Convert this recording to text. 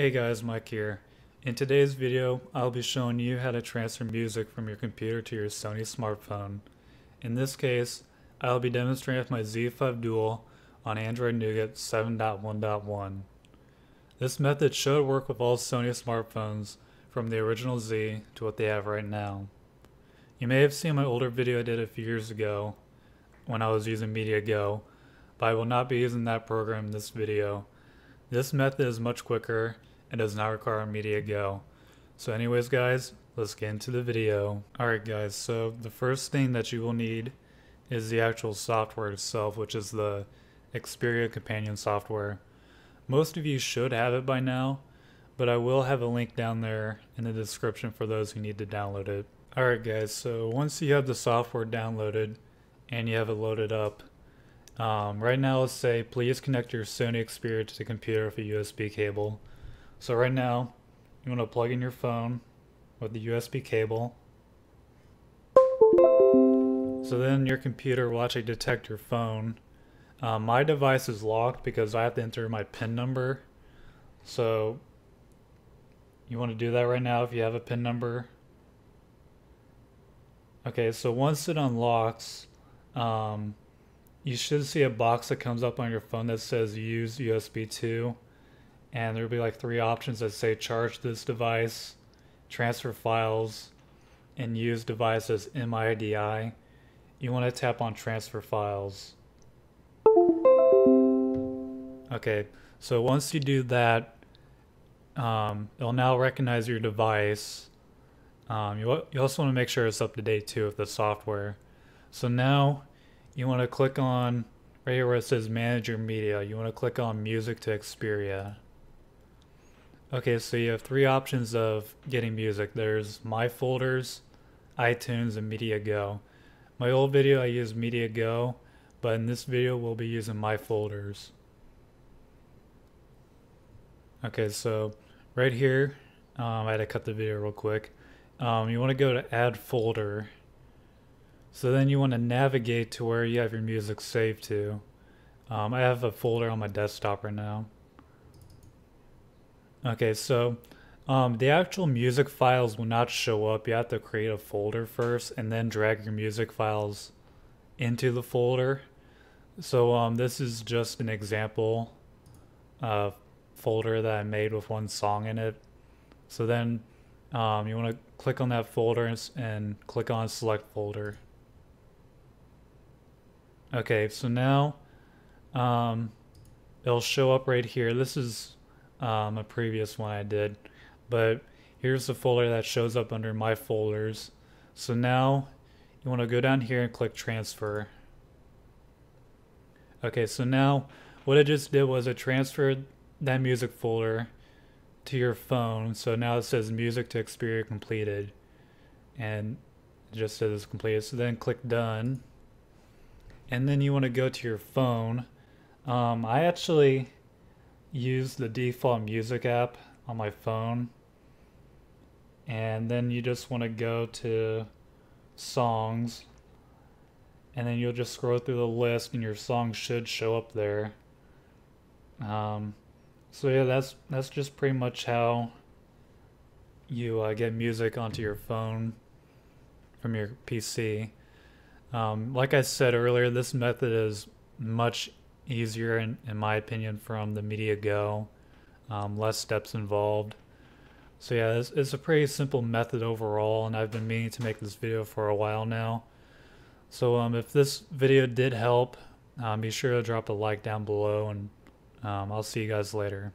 Hey guys, Mike here. In today's video, I'll be showing you how to transfer music from your computer to your Sony smartphone. In this case, I'll be demonstrating with my Z5 Dual on Android Nougat 7.1.1. This method should work with all Sony smartphones from the original Z to what they have right now. You may have seen my older video I did a few years ago when I was using MediaGo, but I will not be using that program in this video. This method is much quicker and does not require media go. So anyways guys, let's get into the video. Alright guys, so the first thing that you will need is the actual software itself, which is the Xperia companion software. Most of you should have it by now, but I will have a link down there in the description for those who need to download it. Alright guys, so once you have the software downloaded and you have it loaded up, um, right now let's say please connect your Sony Xperia to the computer with a USB cable. So right now you want to plug in your phone with the USB cable. So then your computer will actually detect your phone. Um, my device is locked because I have to enter my PIN number. So you want to do that right now if you have a PIN number. Okay, so once it unlocks, um, you should see a box that comes up on your phone that says use USB 2 and there'll be like three options that say charge this device, transfer files, and use device as MIDI. You want to tap on transfer files. Okay, so once you do that, um, it'll now recognize your device. Um, you, you also want to make sure it's up to date too with the software. So now you want to click on right here where it says manage your media. You want to click on music to Xperia. Okay, so you have three options of getting music. There's My Folders, iTunes, and MediaGo. My old video I used MediaGo, but in this video we'll be using My Folders. Okay, so right here, um, I had to cut the video real quick. Um, you want to go to Add Folder. So then you want to navigate to where you have your music saved to. Um, I have a folder on my desktop right now. Okay, so um, the actual music files will not show up. You have to create a folder first and then drag your music files into the folder. So um, this is just an example uh, folder that I made with one song in it. So then um, you want to click on that folder and, and click on select folder. Okay, so now um, it'll show up right here. This is um, a previous one I did. But here's the folder that shows up under my folders. So now you want to go down here and click transfer. Okay, so now what I just did was I transferred that music folder to your phone. So now it says music to Xperia completed. And it just says it's completed. So then click done. And then you want to go to your phone. Um, I actually use the default music app on my phone and then you just want to go to songs and then you'll just scroll through the list and your song should show up there. Um, so yeah that's that's just pretty much how you uh, get music onto your phone from your PC um, like I said earlier this method is much easier in, in my opinion from the MediaGo um, less steps involved. So yeah it's, it's, a pretty simple method overall and I've been meaning to make this video for a while now. So um, if this video did help um, be sure to drop a like down below and um, I'll see you guys later